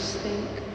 just think.